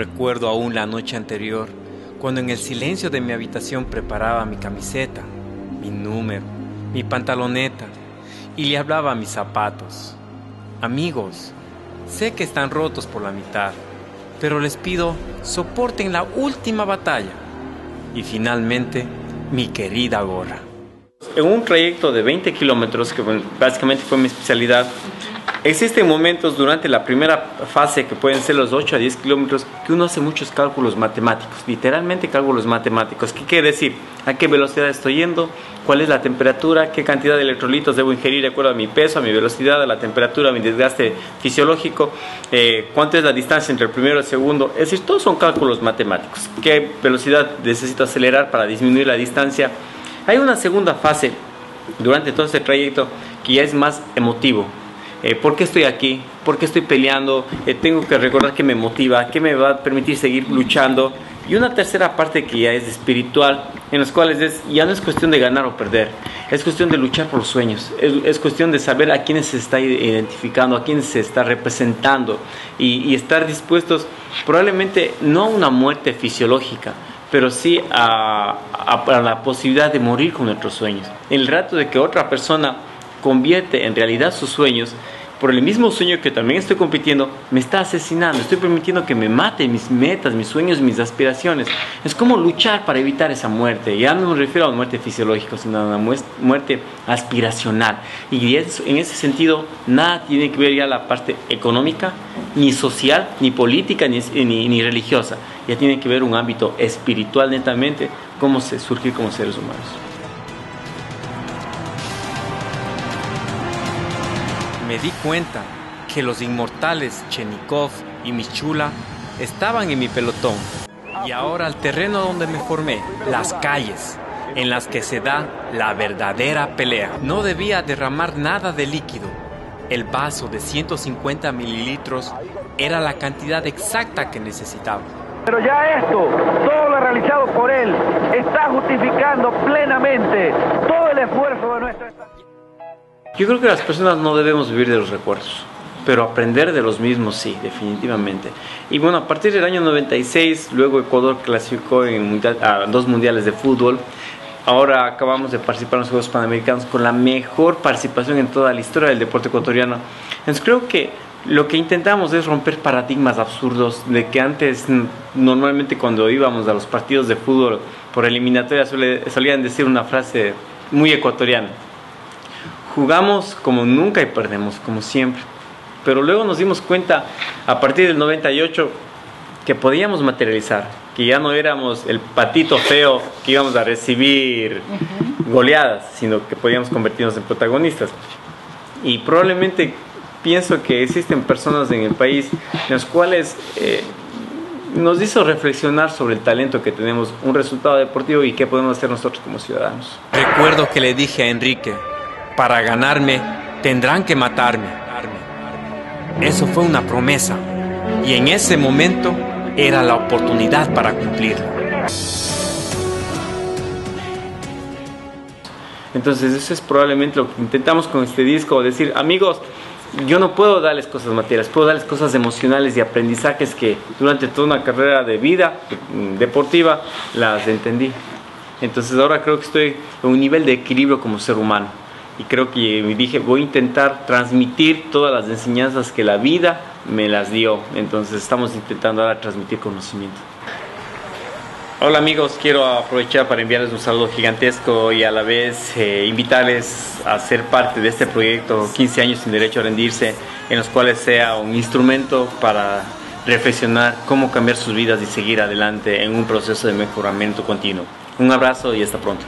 Recuerdo aún la noche anterior, cuando en el silencio de mi habitación preparaba mi camiseta, mi número, mi pantaloneta y le hablaba a mis zapatos. Amigos, sé que están rotos por la mitad, pero les pido soporten la última batalla. Y finalmente, mi querida gorra. En un trayecto de 20 kilómetros, que básicamente fue mi especialidad, Existen momentos durante la primera fase, que pueden ser los 8 a 10 kilómetros, que uno hace muchos cálculos matemáticos, literalmente cálculos matemáticos. ¿Qué quiere decir? ¿A qué velocidad estoy yendo? ¿Cuál es la temperatura? ¿Qué cantidad de electrolitos debo ingerir de acuerdo a mi peso, a mi velocidad, a la temperatura, a mi desgaste fisiológico? Eh, ¿Cuánto es la distancia entre el primero y el segundo? Es decir, todos son cálculos matemáticos. ¿Qué velocidad necesito acelerar para disminuir la distancia? Hay una segunda fase durante todo este trayecto que ya es más emotivo eh, ¿Por qué estoy aquí? ¿Por qué estoy peleando? Eh, tengo que recordar que me motiva, que me va a permitir seguir luchando. Y una tercera parte que ya es espiritual, en las cuales ya no es cuestión de ganar o perder, es cuestión de luchar por los sueños, es, cuestión de saber a quiénes se está identificando, a quiénes se está representando y, estar dispuestos probablemente no a una muerte fisiológica, pero sí a, a, la posibilidad de morir con nuestros sueños. El rato de que otra persona convierte en realidad sus sueños, por el mismo sueño que también estoy compitiendo, me está asesinando, estoy permitiendo que me mate mis metas, mis sueños, mis aspiraciones. Es como luchar para evitar esa muerte. Ya no me refiero a una muerte fisiológica, sino a una muerte aspiracional. Y en ese sentido, nada tiene que ver ya la parte económica, ni social, ni política, ni, religiosa. Ya tiene que ver un ámbito espiritual netamente, cómo se surgir como seres humanos. Me di cuenta que los inmortales Chenikov y Michula estaban en mi pelotón. Y ahora el terreno donde me formé, las calles, en las que se da la verdadera pelea. No debía derramar nada de líquido. El vaso de 150 mililitros era la cantidad exacta que necesitaba. Pero ya esto, todo lo realizado por él, está justificando plenamente todo el esfuerzo de nuestra... Yo creo que las personas no debemos vivir de los recuerdos, pero aprender de los mismos sí, definitivamente. Y bueno, a partir del año 96, luego Ecuador clasificó en a dos mundiales de fútbol. Ahora acabamos de participar en los Juegos Panamericanos con la mejor participación en toda la historia del deporte ecuatoriano. Entonces creo que lo que intentamos es romper paradigmas absurdos de que antes normalmente cuando íbamos a los partidos de fútbol por eliminatoria solían decir una frase muy ecuatoriana jugamos como nunca y perdemos como siempre. Pero luego nos dimos cuenta a partir del 98 que podíamos materializar, que ya no éramos el patito feo que íbamos a recibir goleadas, sino que podíamos convertirnos en protagonistas. Y probablemente pienso que existen personas en el país en las cuales eh, nos hizo reflexionar sobre el talento que tenemos, un resultado deportivo y qué podemos hacer nosotros como ciudadanos. Recuerdo que le dije a Enrique, para ganarme tendrán que matarme. Eso fue una promesa y en ese momento era la oportunidad para cumplirla. Entonces eso es probablemente lo que intentamos con este disco, decir, amigos, yo no puedo darles cosas materiales, puedo darles cosas emocionales y aprendizajes que durante toda una carrera de vida mm, deportiva las entendí. Entonces ahora creo que estoy en un nivel de equilibrio como ser humano y creo que dije voy a intentar transmitir todas las enseñanzas que la vida me las dio. Entonces estamos intentando ahora transmitir conocimiento. Hola amigos, quiero aprovechar para enviarles un saludo gigantesco y a la vez eh, invitarles a ser parte de este proyecto 15 años sin derecho a rendirse, en los cuales sea un instrumento para reflexionar cómo cambiar sus vidas y seguir adelante en un proceso de mejoramiento continuo. Un abrazo y hasta pronto.